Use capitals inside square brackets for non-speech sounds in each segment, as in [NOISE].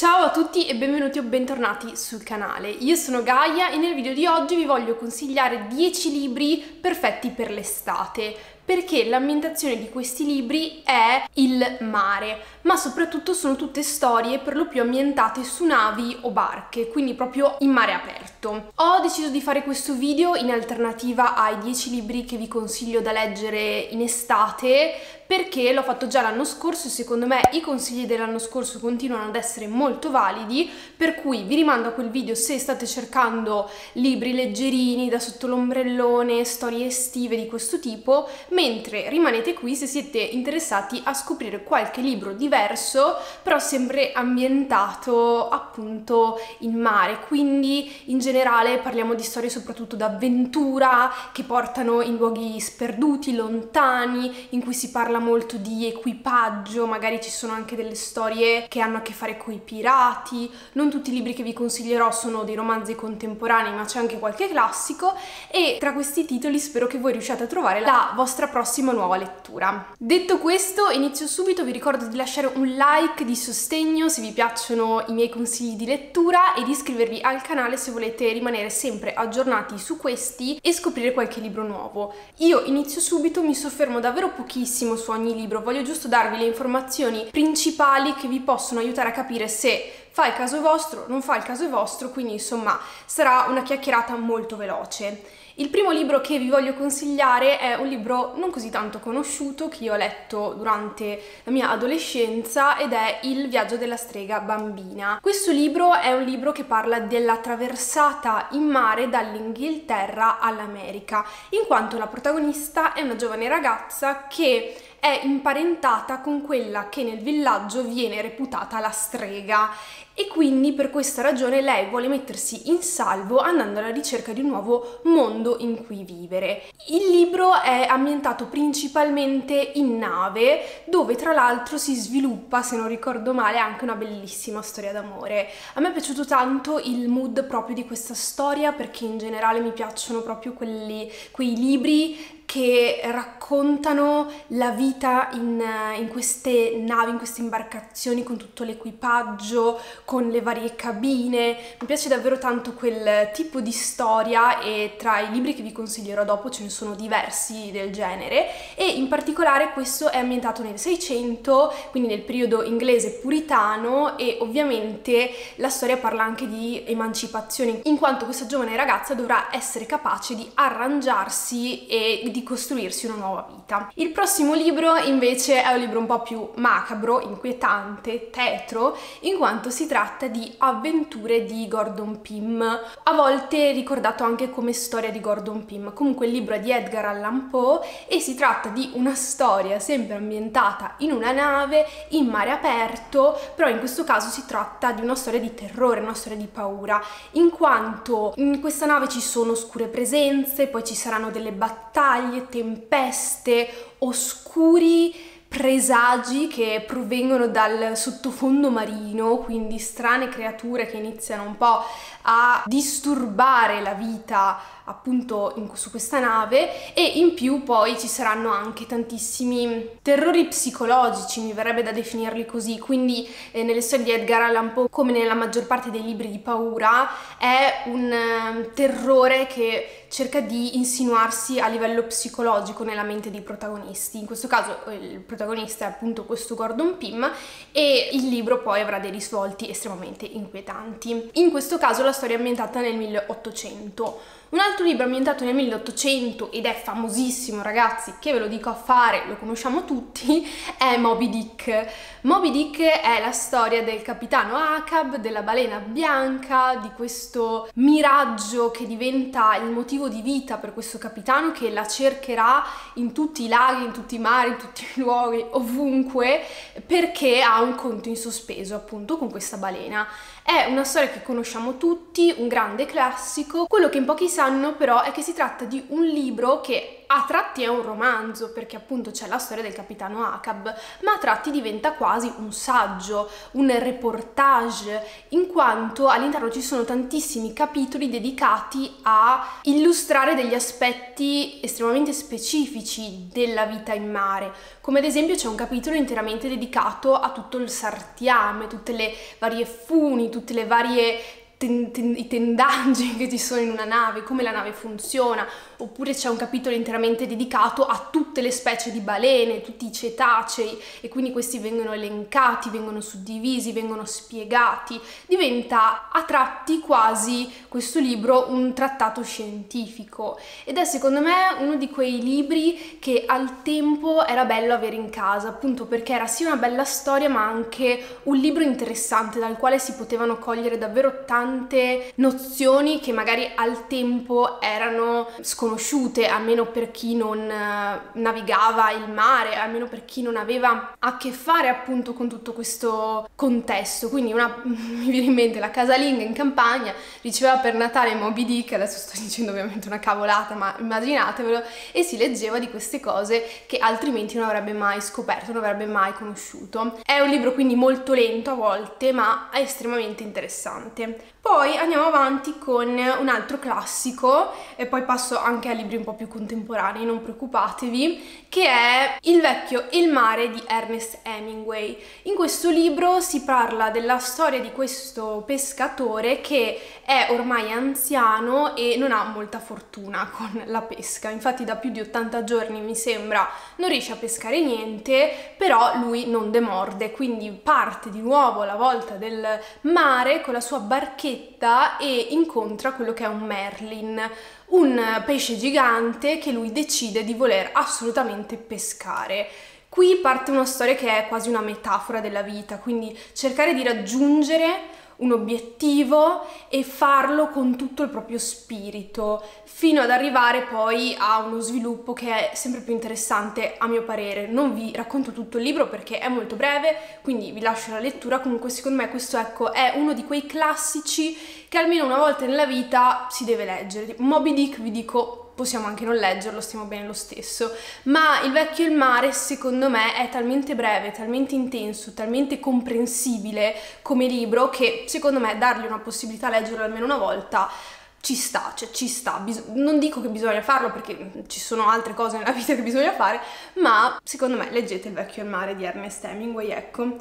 Ciao a tutti e benvenuti o bentornati sul canale. Io sono Gaia e nel video di oggi vi voglio consigliare 10 libri perfetti per l'estate perché l'ambientazione di questi libri è il mare, ma soprattutto sono tutte storie per lo più ambientate su navi o barche, quindi proprio in mare aperto. Ho deciso di fare questo video in alternativa ai 10 libri che vi consiglio da leggere in estate perché l'ho fatto già l'anno scorso e secondo me i consigli dell'anno scorso continuano ad essere molto validi, per cui vi rimando a quel video se state cercando libri leggerini da sotto l'ombrellone, storie estive di questo tipo, mentre rimanete qui se siete interessati a scoprire qualche libro diverso, però sempre ambientato appunto in mare, quindi in generale parliamo di storie soprattutto d'avventura che portano in luoghi sperduti, lontani, in cui si parla molto di equipaggio, magari ci sono anche delle storie che hanno a che fare con i pirati, non tutti i libri che vi consiglierò sono dei romanzi contemporanei ma c'è anche qualche classico e tra questi titoli spero che voi riusciate a trovare la vostra prossima nuova lettura. Detto questo inizio subito, vi ricordo di lasciare un like di sostegno se vi piacciono i miei consigli di lettura e di iscrivervi al canale se volete rimanere sempre aggiornati su questi e scoprire qualche libro nuovo. Io inizio subito, mi soffermo davvero pochissimo su ogni libro, voglio giusto darvi le informazioni principali che vi possono aiutare a capire se fa il caso vostro, non fa il caso vostro, quindi insomma sarà una chiacchierata molto veloce. Il primo libro che vi voglio consigliare è un libro non così tanto conosciuto che io ho letto durante la mia adolescenza ed è Il viaggio della strega bambina. Questo libro è un libro che parla della traversata in mare dall'Inghilterra all'America, in quanto la protagonista è una giovane ragazza che è imparentata con quella che nel villaggio viene reputata la strega e quindi per questa ragione lei vuole mettersi in salvo andando alla ricerca di un nuovo mondo in cui vivere. Il libro è ambientato principalmente in nave dove tra l'altro si sviluppa, se non ricordo male, anche una bellissima storia d'amore. A me è piaciuto tanto il mood proprio di questa storia perché in generale mi piacciono proprio quelli, quei libri che raccontano la vita in, in, queste navi, in queste imbarcazioni con tutto l'equipaggio, con le varie cabine. Mi piace davvero tanto quel tipo di storia e tra i libri che vi consiglierò dopo ce ne sono diversi del genere e in particolare questo è ambientato nel 600, quindi nel periodo inglese puritano e ovviamente la storia parla anche di emancipazione in quanto questa giovane ragazza dovrà essere capace di arrangiarsi e di di costruirsi una nuova vita. Il prossimo libro invece è un libro un po' più macabro, inquietante, tetro, in quanto si tratta di avventure di Gordon Pym, a volte ricordato anche come storia di Gordon Pym. Comunque il libro è di Edgar Allan Poe e si tratta di una storia sempre ambientata in una nave, in mare aperto, però in questo caso si tratta di una storia di terrore, una storia di paura, in quanto in questa nave ci sono oscure presenze, poi ci saranno delle battaglie, battaglie, tempeste, oscuri presagi che provengono dal sottofondo marino, quindi strane creature che iniziano un po' a disturbare la vita appunto in, su questa nave e in più poi ci saranno anche tantissimi terrori psicologici, mi verrebbe da definirli così, quindi eh, nelle storie di Edgar Allan Poe, come nella maggior parte dei libri di paura, è un eh, terrore che cerca di insinuarsi a livello psicologico nella mente dei protagonisti. In questo caso eh, il protagonista è appunto questo Gordon Pym e il libro poi avrà dei risvolti estremamente inquietanti. In questo caso la storia è ambientata nel 1800 un altro libro ambientato nel 1800 ed è famosissimo ragazzi, che ve lo dico a fare, lo conosciamo tutti, [LAUGHS] è Moby Dick. Moby Dick è la storia del capitano Acab, della balena bianca, di questo miraggio che diventa il motivo di vita per questo capitano che la cercherà in tutti i laghi, in tutti i mari, in tutti i luoghi, ovunque, perché ha un conto in sospeso appunto con questa balena. È una storia che conosciamo tutti, un grande classico. Quello che in pochi sanno però è che si tratta di un libro che a tratti è un romanzo perché appunto c'è la storia del capitano Acab, ma a tratti diventa quasi un saggio, un reportage, in quanto all'interno ci sono tantissimi capitoli dedicati a illustrare degli aspetti estremamente specifici della vita in mare, come ad esempio c'è un capitolo interamente dedicato a tutto il sartiame, tutte le varie funi, tutte le varie i tendaggi [LAUGHS] che ci sono in una nave, come la nave funziona, oppure c'è un capitolo interamente dedicato a tutte le specie di balene, tutti i cetacei e quindi questi vengono elencati, vengono suddivisi, vengono spiegati. Diventa a tratti quasi questo libro un trattato scientifico ed è secondo me uno di quei libri che al tempo era bello avere in casa, appunto perché era sì una bella storia ma anche un libro interessante dal quale si potevano cogliere davvero tante nozioni che magari al tempo erano sconosciute, almeno per chi non eh, navigava il mare, almeno per chi non aveva a che fare appunto con tutto questo contesto. Quindi una, [LAUGHS] mi viene in mente la casalinga in campagna riceveva per Natale Moby Dick, adesso sto dicendo ovviamente una cavolata, ma immaginatevelo, e si leggeva di queste cose che altrimenti non avrebbe mai scoperto, non avrebbe mai conosciuto. È un libro quindi molto lento a volte, ma è estremamente interessante. Poi andiamo avanti con un altro classico e poi passo anche a libri un po' più contemporanei, non preoccupatevi, che è Il vecchio e il mare di Ernest Hemingway. In questo libro si parla della storia di questo pescatore che è ormai anziano e non ha molta fortuna con la pesca. Infatti da più di 80 giorni mi sembra non riesce a pescare niente, però lui non demorde, quindi parte di nuovo alla volta del mare con la sua barchetta e incontra quello che è un merlin, un pesce gigante che lui decide di voler assolutamente pescare. Qui parte una storia che è quasi una metafora della vita, quindi cercare di raggiungere un obiettivo e farlo con tutto il proprio spirito, fino ad arrivare poi a uno sviluppo che è sempre più interessante a mio parere. Non vi racconto tutto il libro perché è molto breve, quindi vi lascio la lettura, comunque secondo me questo ecco è uno di quei classici che almeno una volta nella vita si deve leggere. Moby Dick vi dico possiamo anche non leggerlo, stiamo bene lo stesso, ma Il vecchio e il mare secondo me è talmente breve, talmente intenso, talmente comprensibile come libro che secondo me dargli una possibilità a leggerlo almeno una volta ci sta, cioè ci sta, Bis- non dico che bisogna farlo perché ci sono altre cose nella vita che bisogna fare, ma secondo me leggete Il vecchio e il mare di Ernest Hemingway, ecco.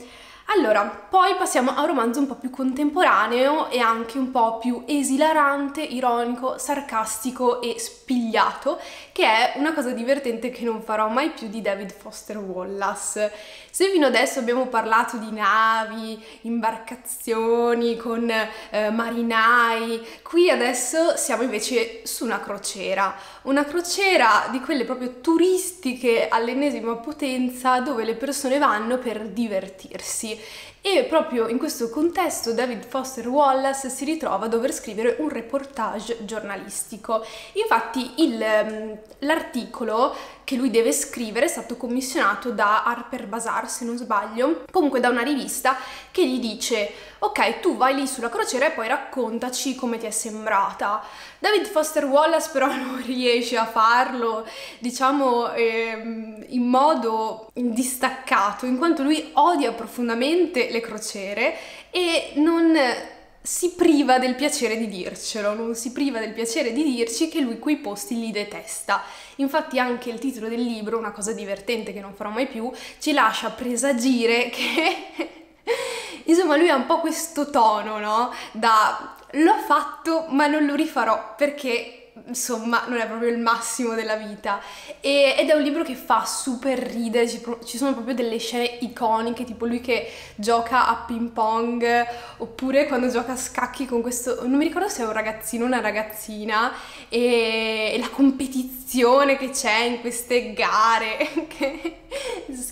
Allora, poi passiamo a un romanzo un po' più contemporaneo e anche un po' più esilarante, ironico, sarcastico e spigliato, che è una cosa divertente che non farò mai più di David Foster Wallace. Se fino adesso abbiamo parlato di navi, imbarcazioni con eh, marinai, qui adesso siamo invece su una crociera, una crociera di quelle proprio turistiche all'ennesima potenza dove le persone vanno per divertirsi e proprio in questo contesto David Foster Wallace si ritrova a dover scrivere un reportage giornalistico. Infatti ehm, l'articolo che lui deve scrivere è stato commissionato da Harper Bazaar, se non sbaglio, comunque da una rivista che gli dice ok, tu vai lì sulla crociera e poi raccontaci come ti è sembrata. David Foster Wallace però [LAUGHS] non riesce a farlo, diciamo, ehm, in modo distaccato, in quanto lui odia profondamente le crociere e non si priva del piacere di dircelo, non si priva del piacere di dirci che lui quei posti li detesta. Infatti anche il titolo del libro, una cosa divertente che non farò mai più, ci lascia presagire che [LAUGHS] Insomma, lui ha un po' questo tono, no? Da l'ho fatto ma non lo rifarò perché insomma non è proprio il massimo della vita. E, ed è un libro che fa super ridere ci, ci, sono proprio delle scene iconiche tipo lui che gioca a ping pong oppure quando gioca a scacchi con questo non mi ricordo se è un ragazzino o una ragazzina e, e la competizione che c'è in queste gare [LAUGHS] che,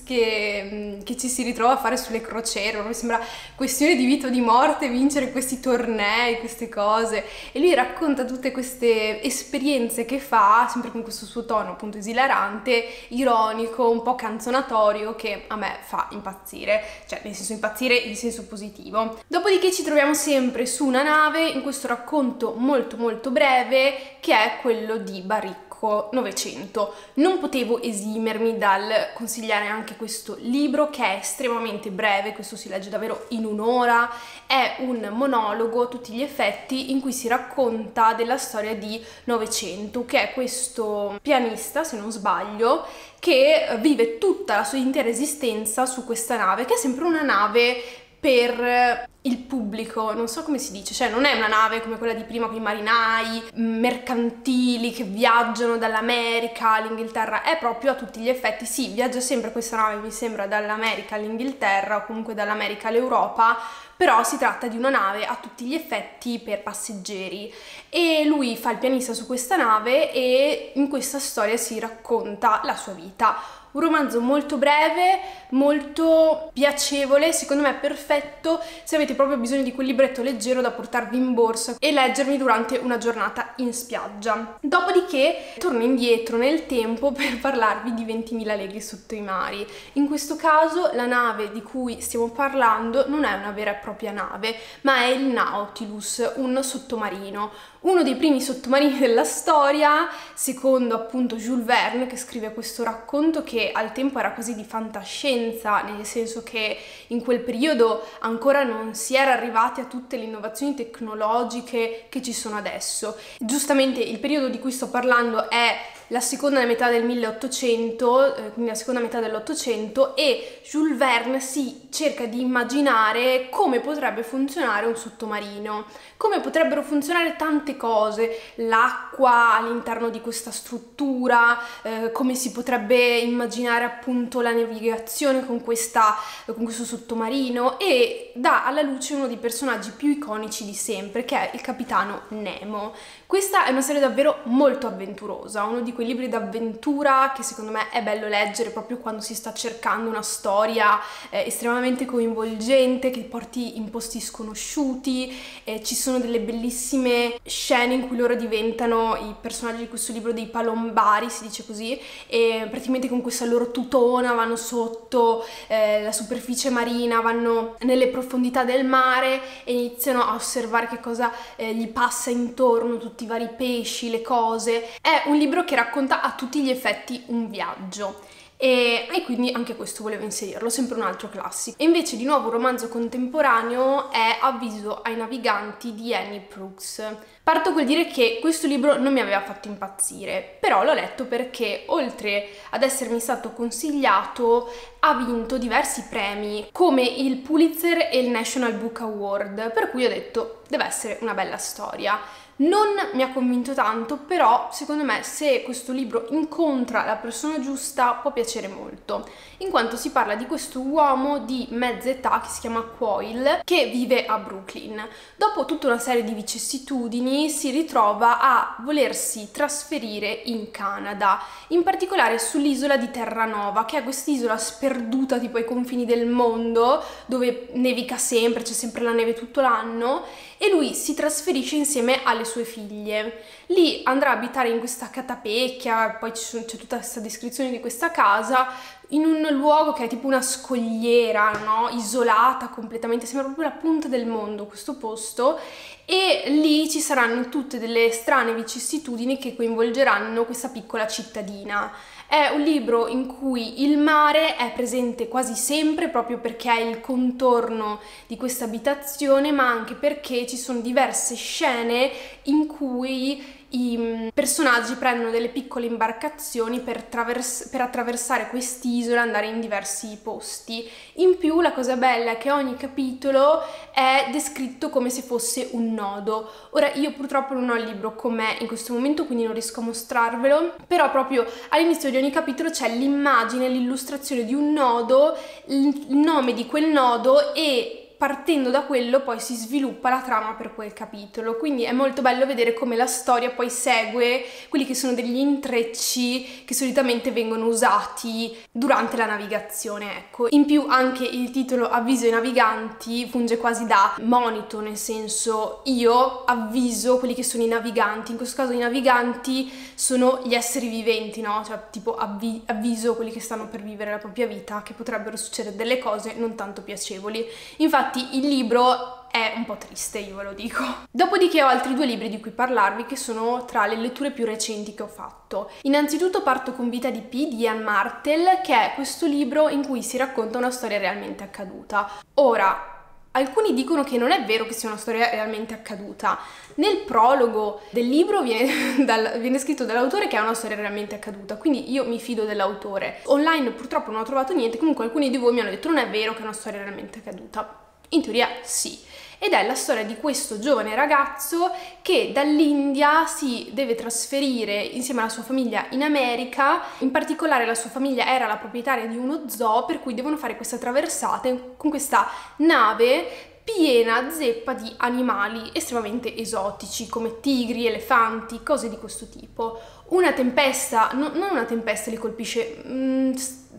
che, che, ci si ritrova a fare sulle crociere mi sembra questione di vita o di morte vincere questi tornei queste cose. E lui racconta tutte queste esperienze esperienze che fa, sempre con questo suo tono appunto esilarante, ironico, un po' canzonatorio, che a me fa impazzire, cioè nel senso impazzire in senso positivo. Dopodiché ci troviamo sempre su una nave in questo racconto molto molto breve che è quello di Baricco antico Novecento. Non potevo esimermi dal consigliare anche questo libro che è estremamente breve, questo si legge davvero in un'ora, è un monologo a tutti gli effetti in cui si racconta della storia di Novecento, che è questo pianista, se non sbaglio, che vive tutta la sua intera esistenza su questa nave, che è sempre una nave per il pubblico, non so come si dice, cioè non è una nave come quella di prima con i marinai mercantili che viaggiano dall'America all'Inghilterra, è proprio a tutti gli effetti, sì, viaggia sempre questa nave, mi sembra, dall'America all'Inghilterra o comunque dall'America all'Europa, però si tratta di una nave a tutti gli effetti per passeggeri. E lui fa il pianista su questa nave e in questa storia si racconta la sua vita. Un romanzo molto breve, molto piacevole, secondo me perfetto se avete proprio bisogno di quel libretto leggero da portarvi in borsa e leggermi durante una giornata in spiaggia. Dopodiché torno indietro nel tempo [LAUGHS] per parlarvi di 20.000 leghe sotto i mari. In questo caso la nave di cui stiamo parlando non è una vera e propria nave, ma è il Nautilus, un sottomarino, uno dei primi sottomarini [LAUGHS] della storia, secondo appunto Jules Verne che scrive questo racconto che al tempo era così di fantascienza, nel senso che in quel periodo ancora non si era arrivati a tutte le innovazioni tecnologiche che ci sono adesso. Giustamente il periodo di cui sto parlando è la seconda metà del 1800, eh, quindi la seconda metà dell'Ottocento, e Jules Verne si cerca di immaginare come potrebbe funzionare un sottomarino, come potrebbero funzionare tante cose, l'acqua all'interno di questa struttura, eh, come si potrebbe immaginare appunto la navigazione con, questa, con questo sottomarino e dà alla luce uno dei personaggi più iconici di sempre, che è il capitano Nemo. Questa è una serie davvero molto avventurosa, uno di quei libri d'avventura che secondo me è bello leggere proprio quando si sta cercando una storia eh, estremamente coinvolgente che porti in posti sconosciuti, eh, ci sono delle bellissime scene in cui loro diventano i personaggi di questo libro dei palombari, si dice così, e praticamente con questa loro tutona vanno sotto eh, la superficie marina, vanno nelle profondità del mare e iniziano a osservare che cosa eh, gli passa intorno, tutti i vari pesci, le cose. È un libro che racconta a tutti gli effetti un viaggio. E, e, quindi anche questo volevo inserirlo, sempre un altro classico. E invece di nuovo un romanzo contemporaneo è Avviso ai naviganti di Annie Brooks. Parto col dire che questo libro non mi aveva fatto impazzire, però l'ho letto perché oltre ad essermi stato consigliato ha vinto diversi premi come il Pulitzer e il National Book Award, per cui ho detto deve essere una bella storia. Non mi ha convinto tanto, però secondo me se questo libro incontra la persona giusta può piacere molto, in quanto si parla di questo uomo di mezza età che si chiama Quoyle, che vive a Brooklyn. Dopo tutta una serie di vicissitudini si ritrova a volersi trasferire in Canada, in particolare sull'isola di Terranova, che è quest'isola sperduta tipo ai confini del mondo, dove nevica sempre, c'è sempre la neve tutto l'anno, e lui si trasferisce insieme alle sue figlie. Lì andrà a abitare in questa catapecchia, poi c'è tutta questa descrizione di questa casa, in un luogo che è tipo una scogliera, no? isolata completamente, sembra proprio la punta del mondo questo posto e lì ci saranno tutte delle strane vicissitudini che coinvolgeranno questa piccola cittadina. È un libro in cui il mare è presente quasi sempre proprio perché è il contorno di questa abitazione, ma anche perché ci sono diverse scene in cui i mm, personaggi prendono delle piccole imbarcazioni per, travers- per attraversare quest'isola e andare in diversi posti. In più la cosa bella è che ogni capitolo è descritto come se fosse un nodo. Ora io purtroppo non ho il libro con me in questo momento quindi non riesco a mostrarvelo, però proprio all'inizio di ogni capitolo c'è l'immagine, l'illustrazione di un nodo, il nome di quel nodo e partendo da quello poi si sviluppa la trama per quel capitolo, quindi è molto bello vedere come la storia poi segue quelli che sono degli intrecci che solitamente vengono usati durante la navigazione, ecco. In più anche il titolo Avviso ai naviganti funge quasi da monito, nel senso io avviso quelli che sono i naviganti, in questo caso i naviganti sono gli esseri viventi, no? Cioè tipo avvi- avviso quelli che stanno per vivere la propria vita, che potrebbero succedere delle cose non tanto piacevoli. Infatti il libro è un po' triste, io ve lo dico. Dopodiché ho altri due libri di cui parlarvi che sono tra le letture più recenti che ho fatto. Innanzitutto parto con Vita di P di Ian Martel, che è questo libro in cui si racconta una storia realmente accaduta. Ora, Alcuni dicono che non è vero che sia una storia realmente accaduta. Nel prologo del libro viene, [LAUGHS] dal, viene, scritto dall'autore che è una storia realmente accaduta, quindi io mi fido dell'autore. Online purtroppo non ho trovato niente, comunque alcuni di voi mi hanno detto non è vero che è una storia realmente accaduta. In teoria sì ed è la storia di questo giovane ragazzo che dall'India si deve trasferire insieme alla sua famiglia in America, in particolare la sua famiglia era la proprietaria di uno zoo per cui devono fare questa traversata con questa nave piena zeppa di animali estremamente esotici come tigri, elefanti, cose di questo tipo. Una tempesta, no, non una tempesta li colpisce, mm,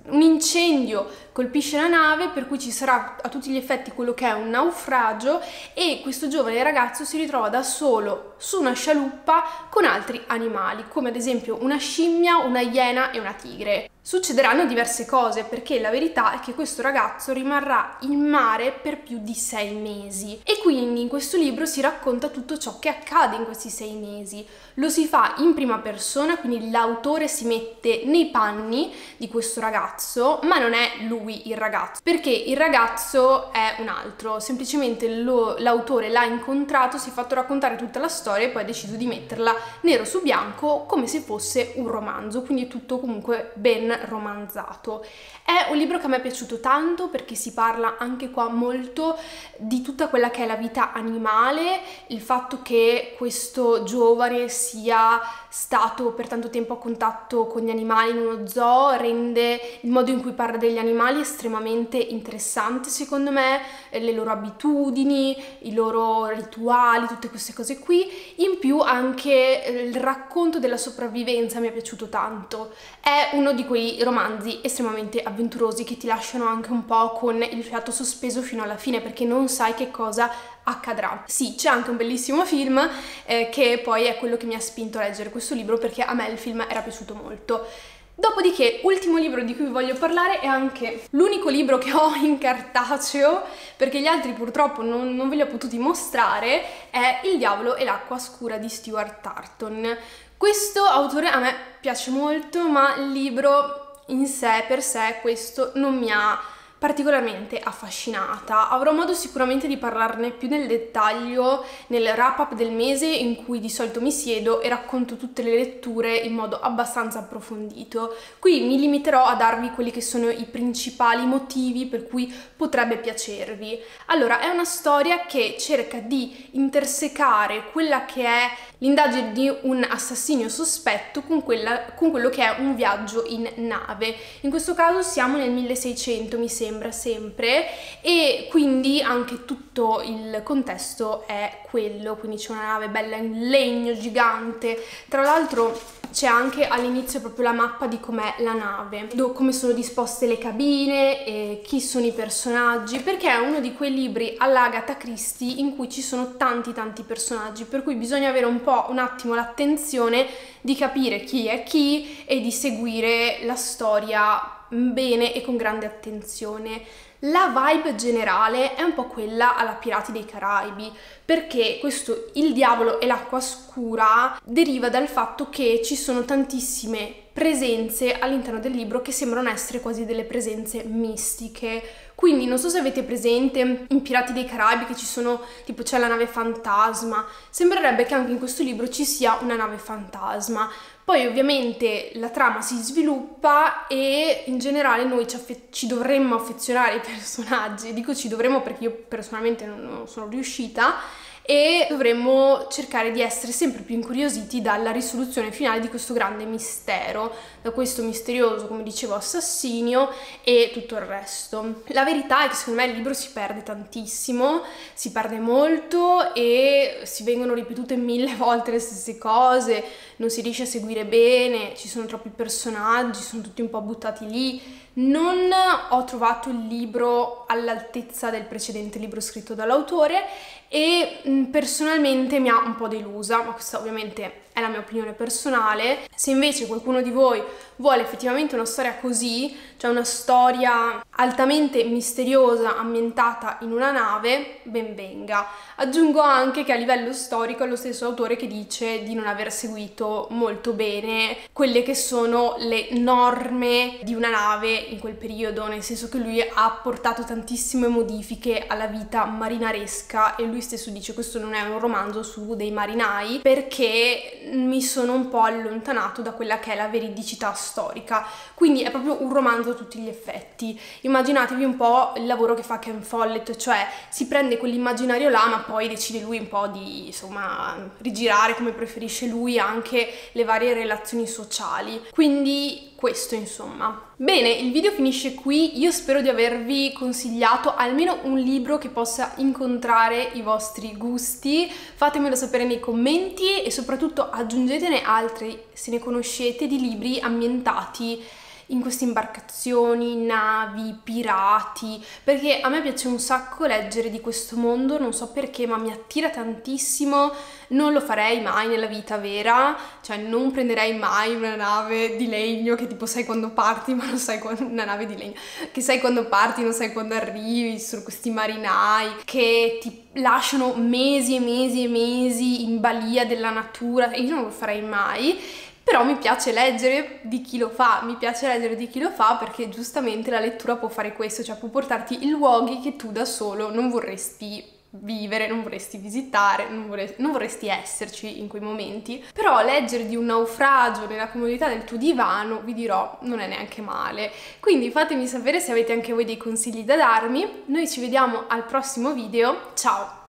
un incendio colpisce la nave per cui ci sarà a tutti gli effetti quello che è un naufragio e questo giovane ragazzo si ritrova da solo su una scialuppa con altri animali come ad esempio una scimmia, una iena e una tigre. Succederanno diverse cose perché la verità è che questo ragazzo rimarrà in mare per più di sei mesi e quindi in questo libro si racconta tutto ciò che accade in questi sei mesi. Lo si fa in prima persona, quindi l'autore si mette nei panni di questo ragazzo, ma non è lui il ragazzo, perché il ragazzo è un altro, semplicemente l'autore l'ha incontrato, si è fatto raccontare tutta la storia e poi ha deciso di metterla nero su bianco come se fosse un romanzo, quindi tutto comunque ben romanzato. È un libro che a me è piaciuto tanto perché si parla anche qua molto di tutta quella che è la vita animale, il fatto che questo giovane sia stato per tanto tempo a contatto con gli animali in uno zoo rende il modo in cui parla degli animali estremamente interessante secondo me, le loro abitudini, i loro rituali, tutte queste cose qui. In più anche il racconto della sopravvivenza mi è piaciuto tanto. È uno di quei romanzi estremamente avventurosi che ti lasciano anche un po' con il fiato sospeso fino alla fine perché non sai che cosa accadrà. Sì, c'è anche un bellissimo film eh, che poi è quello che mi ha spinto a leggere questo libro perché a me il film era piaciuto molto. Dopodiché, ultimo libro di cui vi voglio parlare è anche l'unico libro che ho in cartaceo, perché gli altri purtroppo non, non ve li ho potuti mostrare, è Il diavolo e l'acqua scura di Stuart Tarton. Questo autore a me piace molto, ma il libro in sé per sé questo non mi ha particolarmente affascinata. Avrò modo sicuramente di parlarne più nel dettaglio nel wrap up del mese in cui di solito mi siedo e racconto tutte le letture in modo abbastanza approfondito. Qui mi limiterò a darvi quelli che sono i principali motivi per cui potrebbe piacervi. Allora, è una storia che cerca di intersecare quella che è l'indagine di un assassinio sospetto con, quella, con quello che è un viaggio in nave. In questo caso siamo nel 1600, mi sembra sempre, e quindi anche tutto il contesto è quello, quindi c'è una nave bella in legno, gigante. Tra l'altro c'è anche all'inizio proprio la mappa di com'è la nave, come sono disposte le cabine, chi sono i personaggi, perché è uno di quei libri all'Agatha Christie in cui ci sono tanti tanti personaggi, per cui bisogna avere un po' un attimo l'attenzione di capire chi è chi e di seguire la storia bene e con grande attenzione. La vibe generale è un po' quella alla Pirati dei Caraibi, perché questo Il diavolo e l'acqua scura deriva dal fatto che ci sono tantissime presenze all'interno del libro che sembrano essere quasi delle presenze mistiche. Quindi non so se avete presente in Pirati dei Caraibi che ci sono, tipo c'è la nave fantasma, sembrerebbe che anche in questo libro ci sia una nave fantasma, poi ovviamente la trama si sviluppa e in generale noi ci, ci, dovremmo affezionare ai [LAUGHS] personaggi, dico ci dovremmo perché io personalmente non sono riuscita, e dovremmo cercare di essere sempre più incuriositi dalla risoluzione finale di questo grande mistero, da questo misterioso, come dicevo, assassinio e tutto il resto. La verità è che secondo me il libro si perde tantissimo, si perde molto e si vengono ripetute mille [LAUGHS] volte le stesse cose, non si riesce a seguire bene, ci sono troppi personaggi, sono tutti un po' buttati lì. Non ho trovato il libro all'altezza del precedente libro scritto dall'autore e personalmente mi ha un po' delusa, ma questa ovviamente è la mia opinione personale. Se invece qualcuno di voi vuole effettivamente una storia così, cioè una storia altamente misteriosa ambientata in una nave, ben venga. Aggiungo anche che a livello storico è lo stesso autore che dice di non aver seguito molto bene quelle che sono le norme di una nave in quel periodo, nel senso che lui ha portato tantissime modifiche alla vita marinaresca e lui stesso dice questo non è un romanzo su dei marinai perché mi sono un po' allontanato da quella che è la veridicità storica. Quindi è proprio un romanzo a tutti gli effetti. Immaginatevi un po' il lavoro che fa Ken Follett, cioè si prende quell'immaginario là, ma poi decide lui un po' di insomma rigirare come preferisce lui anche le varie relazioni sociali. Quindi questo insomma. Bene, il video finisce qui, io spero di avervi consigliato almeno un libro che possa incontrare i vostri gusti, fatemelo sapere nei commenti e soprattutto aggiungetene altri se ne conoscete di libri ambientati in queste imbarcazioni, navi, pirati, perché a me piace un sacco leggere di questo mondo, non so perché, ma mi attira tantissimo, non lo farei mai nella vita vera, cioè non prenderei mai una nave di legno che tipo sai quando parti, [LAUGHS] ma non sai quando una nave di legno, che sai quando parti, non sai quando arrivi, sono questi marinai che ti lasciano mesi e mesi e mesi in balia della natura, io non lo farei mai però mi piace leggere di chi lo fa, mi piace leggere di chi lo fa perché giustamente la lettura può fare questo, cioè può portarti in luoghi che tu da solo non vorresti vivere, non vorresti visitare, non vorresti, non vorresti, esserci in quei momenti. Però leggere di un naufragio nella comodità del tuo divano, vi dirò, non è neanche male. Quindi fatemi sapere se avete anche voi dei consigli da darmi. Noi ci vediamo al prossimo video. Ciao!